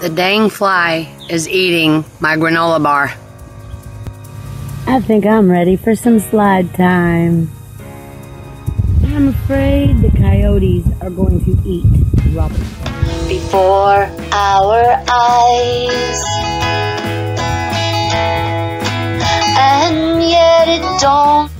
The dang fly is eating my granola bar. I think I'm ready for some slide time. I'm afraid the coyotes are going to eat Robert. Before our eyes. And yet it don't